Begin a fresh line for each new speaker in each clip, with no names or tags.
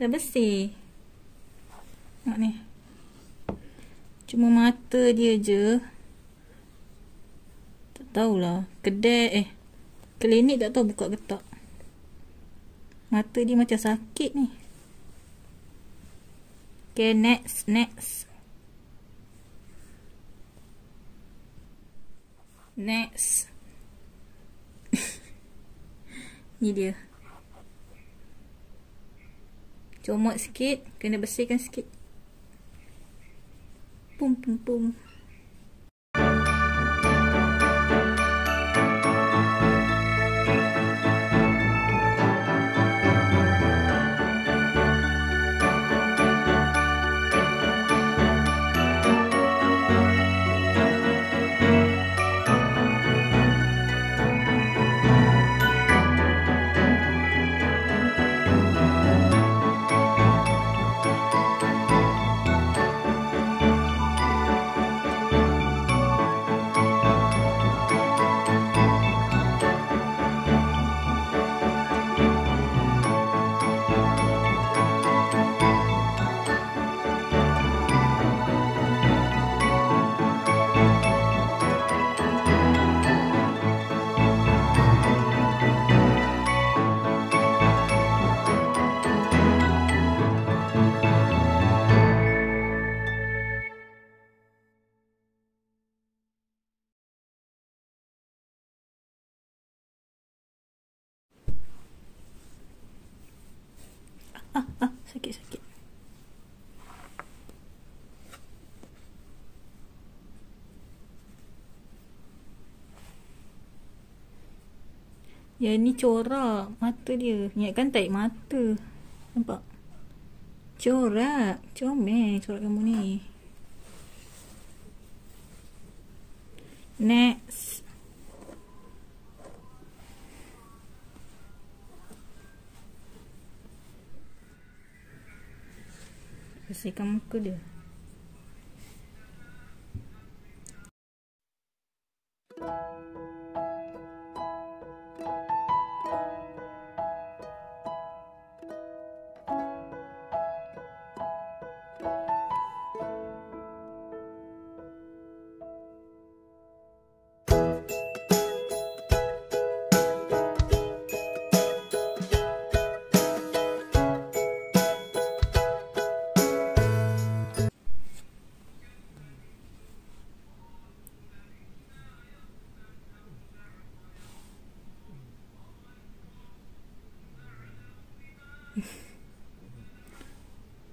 Dah bersih. Tengok ni. Cuma mata dia je. Tak tahulah. Kedai eh. Klinik tak tahu buka ke tak. Mata dia macam sakit ni. Okay, next, next. Next. ni dia. Comot sikit. Kena bersihkan sikit. Pum, pum, pum. Yang ni corak mata dia. Ingatkan tarik mata. Nampak? Corak. Comel corak kamu ni. Next. Bersihkan muka dia.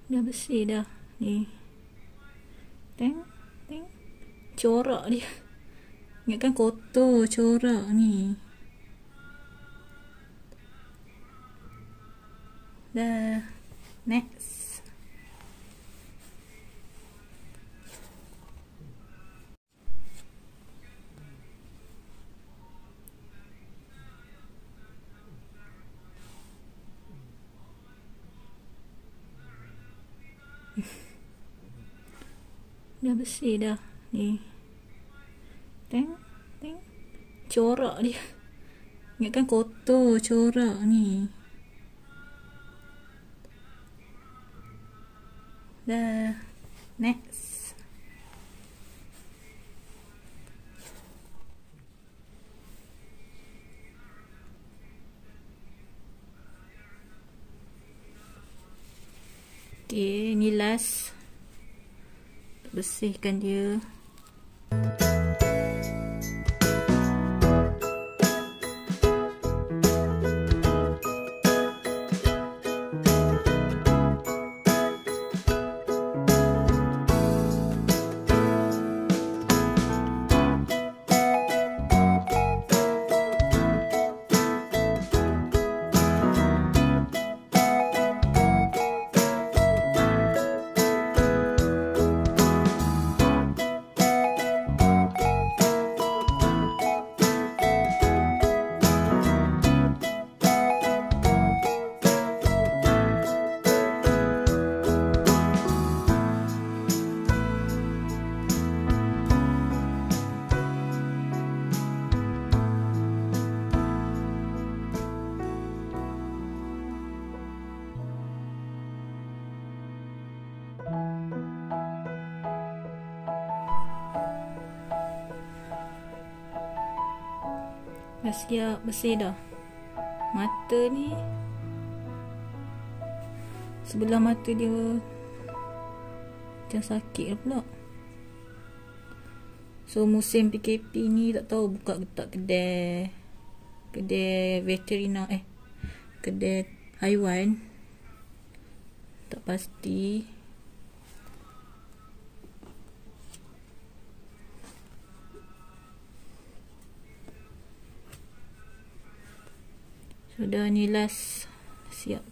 Dah bersih dah. Ni. Tengok. Tengok. Corak dia. Ingatkan kotor corak ni. Dah. Next. dah bersih dah. Ni. Tengok. Tengok. Corak dia. Ingatkan kotor corak ni. Dah. Next. Okay, ni last. Bersihkan dia. Siap bersih dah. Mata ni sebelah mata dia macam sakit pula. So musim PKP ni tak tahu buka ke tak kedai kedai veterina eh kedai haiwan. Tak pasti sudah ni last. Siap